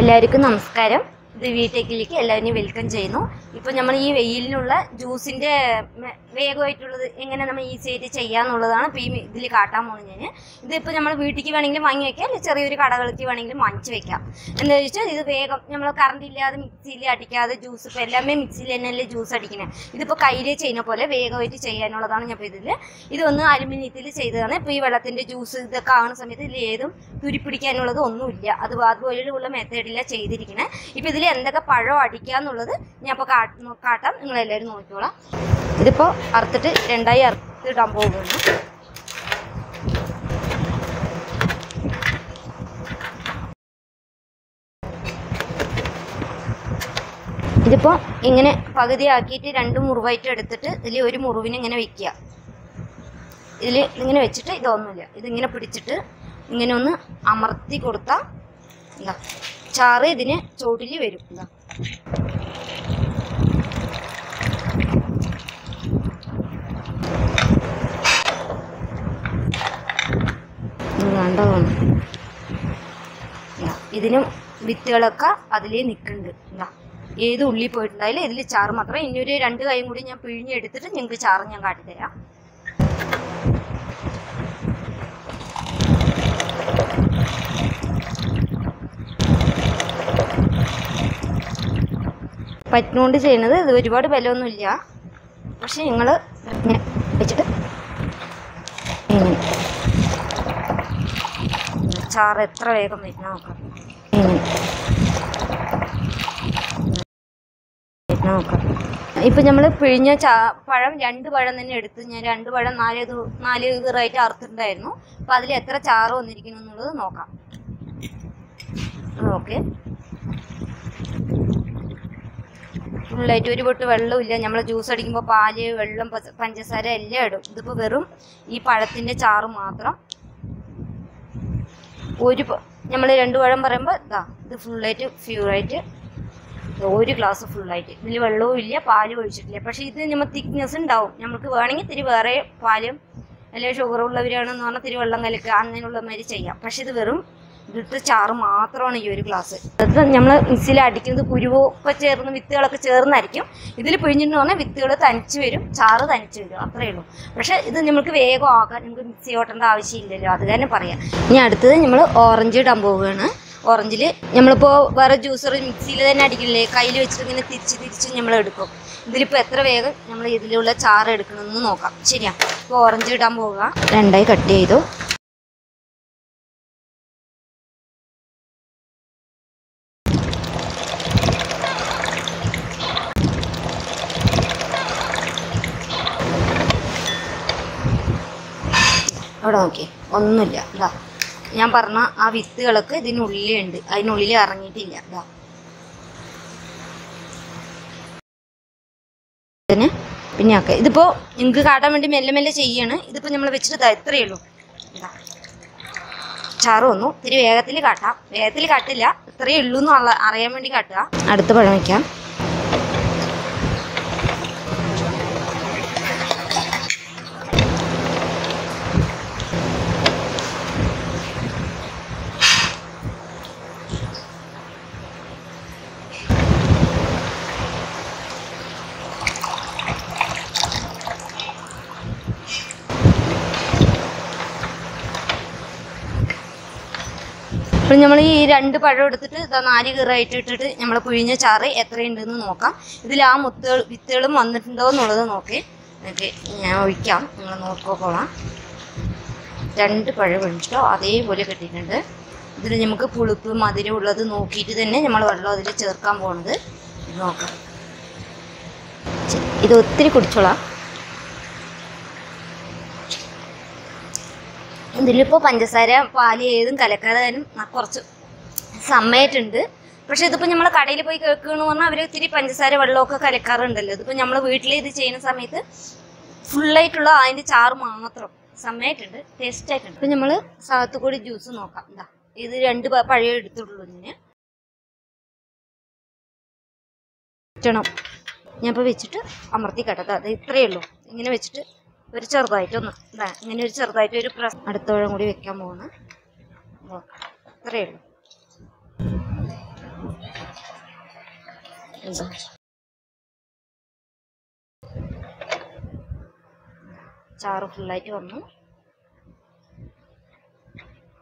എല്ലാവർക്കും നമസ്കാരം. ഇത് വീട്ടേക്കിലേക്ക് എല്ലാവരെയും വെൽക്കം ചെയ്യുന്നു. ഇപ്പോൾ നമ്മൾ ഈ വെയിലിനുള്ള ജ്യൂസിന്റെ വേഗമായിട്ടുള്ളത് എങ്ങനെ നമ്മൾ ഈസി ആയിട്ട് ചെയ്യാന്നുള്ളതാണ് ഇപ്പോൾ ഈ ഇതിൽ കാട്ടാൻ പോകുന്നത് ഞാൻ ഇതിപ്പോൾ നമ്മൾ വീട്ടിലേക്ക് വേണമെങ്കിലും വാങ്ങി വയ്ക്കാം അല്ലെങ്കിൽ ചെറിയൊരു കടകൾക്ക് വേണമെങ്കിലും വാങ്ങിച്ച് വെക്കാം. എന്താ വെച്ചാൽ ഇത് വേഗം നമ്മൾ കറണ്ട് ഇല്ലാതെ മിക്സിയിൽ അടിക്കാതെ ജ്യൂസ് ഇപ്പോൾ എല്ലാമേ മിക്സിയിൽ തന്നെയല്ലേ ജ്യൂസ് അടിക്കുന്നത് ഇതിപ്പോൾ കയ്യിൽ ചെയ്യുന്ന പോലെ വേഗമായിട്ട് ചെയ്യാനുള്ളതാണ് ഞാൻ ഇതിൽ ഇതൊന്ന് അലുമിനിയത്തിൽ ചെയ്തതാണ്. ഇപ്പോൾ ഈ വെള്ളത്തിന്റെ ജ്യൂസ് ഇതൊക്കെ ആവുന്ന സമയത്ത് ഇതിൽ ഏതും തുരിപ്പിടിക്കാനുള്ളത് ഒന്നുമില്ല. അത് അതുപോലെയുള്ള മെത്തേഡിലാണ് ചെയ്തിരിക്കണേ. ഇപ്പോൾ ഇതിൽ എന്തൊക്കെ പഴം അടിക്കാന്നുള്ളത് ഞാൻ ഇപ്പോൾ കാട്ടാം. നിങ്ങൾ എല്ലാവരും നോക്കിക്കോളാം. ഇതിപ്പോൾ അറുത്തിട്ട് രണ്ടായി അറുത്തിടാൻ പോകുന്നു. ഇതിപ്പോ ഇങ്ങനെ പകുതിയാക്കിയിട്ട് രണ്ട് മുറിവായിട്ട് എടുത്തിട്ട് ഇതിൽ ഒരു മുറിവിന് ഇങ്ങനെ വെക്കുക. ഇതിൽ ഇങ്ങനെ വെച്ചിട്ട് ഇതൊന്നുമില്ല. ഇതിങ്ങനെ പിടിച്ചിട്ട് ഇങ്ങനെ ഒന്ന് അമർത്തി കൊടുത്താൽ എന്താ? ചാറ് ഇതിന് ചോട്ടിൽ വരും. ഇതിനും വിത്തുകളൊക്കെ അതിലേ നിൽക്കുന്നുണ്ട് ഏത് ഉള്ളി പോയിട്ടുണ്ടായാലും ഇതിൽ ചാറ് മാത്രം. ഇനി ഒരു രണ്ട് കൈയും കൂടി ഞാൻ പിഴിഞ്ഞെടുത്തിട്ട് നിങ്ങൾക്ക് ചാറ് ഞാൻ കാട്ടിത്തരാം. പറ്റുന്നോണ്ട് ചെയ്യണത് ഇത് ഒരുപാട് ബലമൊന്നുമില്ല. പക്ഷെ നിങ്ങൾ വെച്ചിട്ട് ചാറ് എത്ര വേഗം വരുന്ന നോക്കാം. ഇങ്ങനെ. നോക്കാം. ഇപ്പം നമ്മൾ പിഴിഞ്ഞ ചാ പഴം രണ്ട് പഴം തന്നെ എടുത്ത് ഞാൻ രണ്ട് പഴം നാല് നാല് ഇതറായിട്ട് അറുത്തിട്ടുണ്ടായിരുന്നു. അപ്പം അതിൽ എത്ര ചാറ് വന്നിരിക്കുന്നു എന്നുള്ളത് നോക്കാം. ഓക്കെ. ഫുള്ളായിട്ട് ഒരു പൊട്ട് വെള്ളമില്ല നമ്മൾ ജ്യൂസ് അടിക്കുമ്പോൾ പാൽ വെള്ളം പഞ്ചസാര എല്ലാം ഇടും. ഇതിപ്പോൾ വെറും ഈ പഴത്തിന്റെ ചാറ് മാത്രം. ഒരു നമ്മൾ രണ്ട് പഴം പറയുമ്പോൾ ഇതാ ഇത് ഫുള്ളായിട്ട് ഫ്യൂറായിട്ട് ഒരു ഗ്ലാസ് ഫുള്ളായിട്ട് ഇതിൽ വെള്ളവും ഇല്ല പാലും ഒഴിച്ചിട്ടില്ല. പക്ഷേ ഇത് നമ്മൾ തിക്നെസ് ഉണ്ടാവും. നമുക്ക് വേണമെങ്കിൽ തിരി വേറെ പാലും അല്ലെങ്കിൽ ഷുഗർ ഉള്ളവരാണെന്ന് പറഞ്ഞാൽ തിരി വെള്ളം കലക്കുക അങ്ങനെയുള്ള മാതിരി ചെയ്യാം. പക്ഷേ ഇത് വെറും ഇതിട്ട് ചാറ് മാത്രമാണ് ഈ ഒരു ഗ്ലാസ്. അത് നമ്മൾ മിക്സിയിൽ അടിക്കുന്നത് കുരുവൊക്കെ ചേർന്ന് വിത്തുകളൊക്കെ ചേർന്നായിരിക്കും. ഇതിൽ പിഴിഞ്ഞിട്ട് പറഞ്ഞാൽ വിത്തുകൾ തനിച്ച് വരും ചാറ് തനിച്ച് വരും. അത്രയേ ഉള്ളൂ. പക്ഷെ ഇത് നമുക്ക് വേഗം ആക്കാൻ നമുക്ക് മിക്സി ഓട്ടേണ്ട ആവശ്യമില്ലല്ലോ. അത് തന്നെ പറയാം. ഇനി അടുത്തത് നമ്മൾ ഓറഞ്ച് ഇടാൻ പോവുകയാണ്. ഓറഞ്ചിൽ നമ്മളിപ്പോൾ വേറെ ജ്യൂസർ മിക്സിയിൽ തന്നെ അടിക്കില്ലേ? കയ്യിൽ വെച്ചിട്ട് ഇങ്ങനെ തിരിച്ച് തിരിച്ച് നമ്മൾ എടുക്കും. ഇതിലിപ്പോൾ എത്ര വേഗം നമ്മൾ ഇതിലുള്ള ചാറ് എടുക്കണമെന്ന് നോക്കാം. ശരിയാ. ഇപ്പോൾ ഓറഞ്ച് ഇടാൻ പോവുക. രണ്ടായി കട്ട് ചെയ്തു. അവിടെ നോക്കിയേ. ഒന്നുമില്ല. ഇതാ ഞാൻ പറഞ്ഞ ആ വിത്തുകളൊക്കെ ഇതിനുള്ളിലുണ്ട്. അതിനുള്ളിൽ ഇറങ്ങിയിട്ടില്ല. ഇതാ ഇതിന് പിന്നെ ഒക്കെ ഇതിപ്പോൾ നിങ്ങൾക്ക് കാട്ടാൻ വേണ്ടി മെല്ലെ മെല്ലെ ചെയ്യാണ്. ഇതിപ്പോൾ നമ്മൾ വെച്ചിട്ട് ഇതാ ഇത്രയേ ഉള്ളൂ. ഇതാ ചാറ് വന്നു. ഇത്തിരി വേഗത്തിൽ കാട്ടാം. വേഗത്തിൽ കാട്ടില്ല. ഇത്രയേ ഉള്ളൂ എന്ന് അറിയാൻ വേണ്ടി കാട്ടുക. അടുത്ത പഴം വയ്ക്കാം. അപ്പോൾ നമ്മൾ ഈ രണ്ട് പഴം എടുത്തിട്ട് ഇതാ നാല് കീറായിട്ട് ഇട്ടിട്ട് നമ്മൾ പുഴിഞ്ഞ ചാറ് എത്രയുണ്ടെന്ന് നോക്കാം. ഇതിൽ ആ മുത്തുകൾ വിത്തുകളും വന്നിട്ടുണ്ടോ എന്നുള്ളത് നോക്കി. നിങ്ങൾക്ക് ഞാൻ ഒഴിക്കാം. നിങ്ങൾ നോക്കിക്കോളാം. രണ്ട് പഴം ഒഴിച്ചിട്ടോ അതേപോലെ കിട്ടിയിട്ടുണ്ട്. ഇതിൽ നമുക്ക് പുളിപ്പ് മധുരം ഉള്ളത് നോക്കിയിട്ട് തന്നെ നമ്മൾ വെള്ളം അതിൽ ചേർക്കാൻ പോണത്. നോക്കാം. ഇത് ഒത്തിരി കുടിച്ചോളാം. ഇതിലിപ്പോൾ പഞ്ചസാര പാൽ ഏതും കലക്കാതെ തരും കുറച്ച് സമയമായിട്ടുണ്ട് പക്ഷെ ഇതിപ്പോൾ നമ്മൾ കടയിൽ പോയി കേൾക്കണമെന്ന് പറഞ്ഞാൽ അവർ ഇത്തിരി പഞ്ചസാര വെള്ളമൊക്കെ കലക്കാറുണ്ടല്ലോ. ഇതിപ്പോൾ നമ്മൾ വീട്ടിൽ ഇത് ചെയ്യുന്ന സമയത്ത് ഫുള്ളായിട്ടുള്ള അതിന്റെ ചാറ് മാത്രം സമയമായിട്ടുണ്ട് ടേസ്റ്റ് ആയിട്ടുണ്ട് ഇപ്പം നമ്മൾ സാത്തുകൂടി ജ്യൂസ് നോക്കാം. എന്താ ഇത് രണ്ട് പഴയ എടുത്തുള്ളൂ ഇതിന്. വെച്ചണം. ഞാനിപ്പോൾ വെച്ചിട്ട് അമർത്തി കട്ടത് അത് ഇത്രയേ ഉള്ളൂ. ഇങ്ങനെ വെച്ചിട്ട് ഒരു ചെറുതായിട്ടൊന്ന് ഇങ്ങനെ ഒരു ചെറുതായിട്ട് ഒരു പ്രസ് അടുത്ത പഴം കൂടി വെക്കാൻ പോകുന്നു ഇത്രയേ ഉള്ളൂ. ചാറ് ഫുള്ളായിട്ട് വന്നു.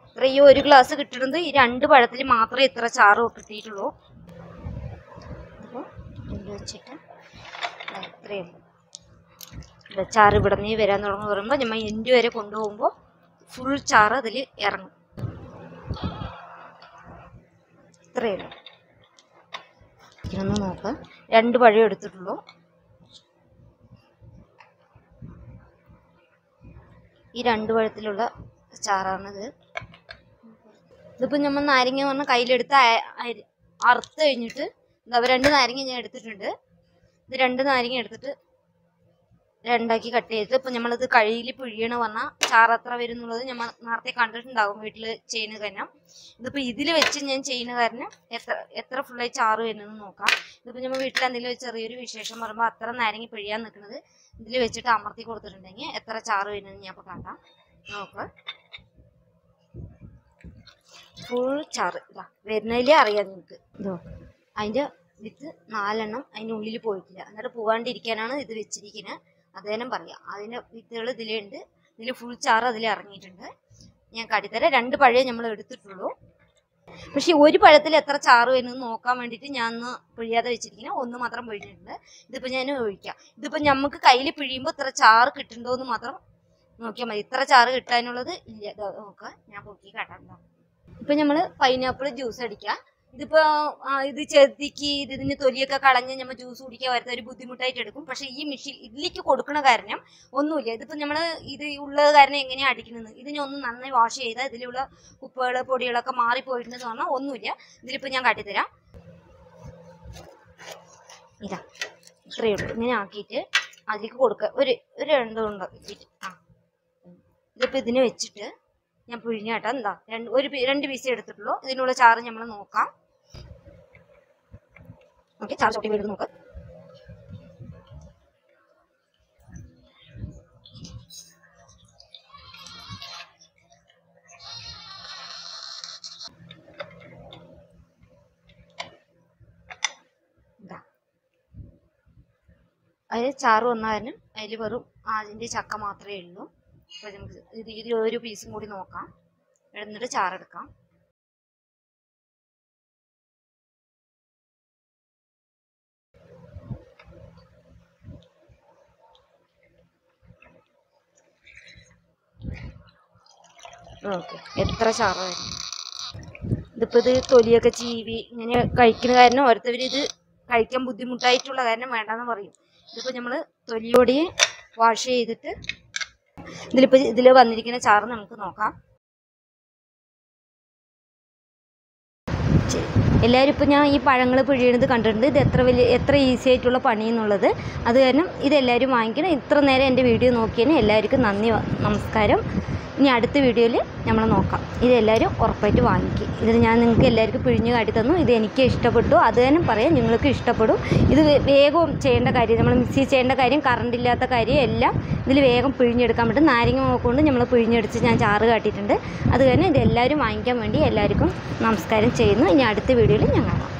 ഇത്ര ഈ ഒരു ഗ്ലാസ് കിട്ടുന്നത് ഈ രണ്ട് പഴത്തിൽ മാത്രമേ ഇത്ര ചാറ് കിട്ടിയിട്ടുള്ളൂ. അപ്പോൾ വെച്ചിട്ട് ഇത്രയുള്ളൂ ചാറ് ഇവിടെ നീ വരാൻ തുടങ്ങുന്ന പറയുമ്പോൾ നമ്മൾ എൻഡ് വരെ കൊണ്ടുപോകുമ്പോൾ ഫുൾ ചാറ് അതിൽ ഇറങ്ങും. ഇത്രയേ ഉള്ളൂ. നോക്കാം. രണ്ട് പഴം എടുത്തിട്ടുള്ളൂ. ഈ രണ്ട് പഴത്തിലുള്ള ചാറാണിത്. ഇതിപ്പോൾ നമ്മൾ നാരങ്ങ പറഞ്ഞ കയ്യിലെടുത്ത് അറുത്ത് കഴിഞ്ഞിട്ട് എന്താ രണ്ട് നാരങ്ങ ഞാൻ എടുത്തിട്ടുണ്ട്. ഇത് രണ്ട് നാരങ്ങ എടുത്തിട്ട് രണ്ടാക്കി കട്ട് ചെയ്തിട്ട് ഇപ്പം നമ്മളിത് കഴിയിൽ പിഴിയണ വന്ന ചാറ് എത്ര വരും എന്നുള്ളത് നമ്മൾ നേരത്തെ കണ്ടിട്ടുണ്ടാകും വീട്ടിൽ ചെയ്യുന്ന കാരണം ഇതിപ്പോൾ ഇതിൽ വെച്ച് ഞാൻ ചെയ്യുന്ന കാരണം എത്ര എത്ര ഫുള്ളായി ചാറ് വരുന്നതെന്ന് നോക്കാം. ഇതിപ്പോൾ നമ്മൾ വീട്ടിൽ എന്തെങ്കിലും ചെറിയൊരു വിശേഷം പറയുമ്പോൾ അത്ര നാരങ്ങ പിഴിയാൻ നിൽക്കുന്നത് ഇതിൽ വെച്ചിട്ട് അമർത്തി കൊടുത്തിട്ടുണ്ടെങ്കിൽ എത്ര ചാറ് വരുന്നത് ഞാൻ ഇപ്പൊ കാട്ടാം. നോക്ക്. ഫുൾ ചാറ്. വരുന്നതിലേ അറിയാം നിങ്ങൾക്ക് ഇതോ അതിന്റെ വിത്ത് നാലെണ്ണം അതിന്റെ ഉള്ളിൽ പോയിട്ടില്ല. എന്നിട്ട് പോകാണ്ടിരിക്കാനാണ് ഇത് വെച്ചിരിക്കുന്നത് തന്നെ പറയാം. അതിന്റെ വിത്തുകൾ ഇതിലുണ്ട്. ഇതിൽ ഫുൾ ചാറ് അതിൽ ഇറങ്ങിയിട്ടുണ്ട്. ഞാൻ കാട്ടിത്തരാം രണ്ട് പഴയ നമ്മൾ എടുത്തിട്ടുള്ളൂ. പക്ഷെ ഒരു പഴത്തിൽ എത്ര ചാറ് വരുന്നത് നോക്കാൻ വേണ്ടിയിട്ട് ഞാൻ ഒന്ന് പിഴിയാതെ വെച്ചിരിക്കുന്നത് ഒന്ന് മാത്രം പിഴിഞ്ഞിട്ടുണ്ട്. ഇതിപ്പോൾ ഞാൻ ഒഴിക്കാം. ഇതിപ്പോൾ നമുക്ക് കയ്യിൽ പിഴിയുമ്പോൾ ഇത്ര ചാറ് കിട്ടുന്നുണ്ടോ എന്ന് മാത്രം നോക്കിയാൽ മതി. ഇത്ര ചാറ് കിട്ടാനുള്ളത് ഇല്ല. നോക്കാം. ഞാൻ പൊക്കി കാട്ടാം ഇപ്പം നമ്മൾ പൈനാപ്പിൾ ജ്യൂസ് അടിക്കുക ഇതിപ്പോ ഇത് ചെതിക്ക് ഇത് ഇതിന് തൊലിയൊക്കെ കളഞ്ഞ് നമ്മൾ ജ്യൂസ് കുടിക്കാൻ വരുന്ന ഒരു ബുദ്ധിമുട്ടായിട്ട് എടുക്കും. പക്ഷെ ഈ മെഷീൻ ഇതിലേക്ക് കൊടുക്കണ കാരണം ഒന്നുമില്ല. ഇതിപ്പോ നമ്മൾ ഇത് ഉള്ളത് കാരണം എങ്ങനെയാണ് അടിക്കുന്നത്? ഇതിനെ ഒന്ന് നന്നായി വാഷ് ചെയ്താൽ ഇതിലുള്ള ഉപ്പുകൾ പൊടികളൊക്കെ മാറിപ്പോയിട്ടുണ്ടെന്ന് പറഞ്ഞാൽ ഒന്നുമില്ല. ഇതിലിപ്പോ ഞാൻ കാട്ടിത്തരാം. ഇതാ ഇത്രയേ ഉള്ളൂ. ഇങ്ങനെ ആക്കിയിട്ട് അതിലേക്ക് കൊടുക്കുക ഒരു ഒരു രണ്ടും ആ. ഇതിപ്പോ ഇതിനെ വെച്ചിട്ട് ഞാൻ പിഴിഞ്ഞാട്ടാ എന്താ? രണ്ട് ഒരു രണ്ട് പീസ് എടുത്തിട്ടുള്ളൂ. ഇതിനുള്ള ചാറ് നമ്മൾ നോക്കാം. ഓക്കെ ചാറ് ചൊട്ടി വീട് നോക്കാം. അതിൽ ചാറ് വന്നാലും അതിൽ വെറും അതിന്റെ ചക്ക മാത്രമേ ഉള്ളൂ. അപ്പോൾ നമുക്ക് ഒരു പീസും കൂടി നോക്കാം. എന്നിട്ട് ചാറെടുക്കാം. എത്ര ചാറ് ഇതിപ്പോ ഇത് തൊലിയൊക്കെ ചീവി ഇങ്ങനെ കഴിക്കുന്ന കാരണം ഓരോരുത്തവർ ഇത് കഴിക്കാൻ ബുദ്ധിമുട്ടായിട്ടുള്ള കാരണം വേണ്ടെന്ന് പറയും. ഇതിപ്പോൾ നമ്മൾ തൊലിയോടെ വാഷ് ചെയ്തിട്ട് ഇതിലിപ്പോൾ ഇതിൽ വന്നിരിക്കുന്ന ചാറ് നമുക്ക് നോക്കാം. എല്ലാവരും ഇപ്പോൾ ഞാൻ ഈ പഴങ്ങൾ പിഴിയണത് കണ്ടിട്ടുണ്ട്. ഇത് എത്ര വലിയ എത്ര ഈസി ആയിട്ടുള്ള പണി എന്നുള്ളത് അത് കാരണം ഇതെല്ലാവരും വാങ്ങിക്കണം. ഇത്ര നേരം എന്റെ വീഡിയോ നോക്കിയതിന് എല്ലാവർക്കും നന്ദി. നമസ്കാരം. ഇനി അടുത്ത വീഡിയോയിൽ നമ്മൾ നോക്കാം. ഇതെല്ലാവരും ഉറപ്പായിട്ട് വാങ്ങിക്കും. ഇത് ഞാൻ നിങ്ങൾക്ക് എല്ലാവർക്കും പിഴിഞ്ഞു കാട്ടി തന്നു. ഇത് എനിക്ക് ഇഷ്ടപ്പെട്ടു. അത് തന്നെ പറയാം. നിങ്ങൾക്ക് ഇഷ്ടപ്പെടും. ഇത് വേഗം ചെയ്യേണ്ട കാര്യം നമ്മൾ മിക്സി ചെയ്യേണ്ട കാര്യം കറണ്ട് ഇല്ലാത്ത കാര്യം എല്ലാം ഇതിൽ വേഗം പിഴിഞ്ഞെടുക്കാൻ പറ്റും. നാരങ്ങ കൊണ്ട് നമ്മൾ പിഴിഞ്ഞെടുത്ത് ഞാൻ ചാറ് കാട്ടിയിട്ടുണ്ട്. അത് ഇത് എല്ലാവരും വാങ്ങിക്കാൻ വേണ്ടി എല്ലാവർക്കും നമസ്കാരം ചെയ്യുന്നു. ഇനി അടുത്ത വീഡിയോയിൽ ഞാൻ കാണാം.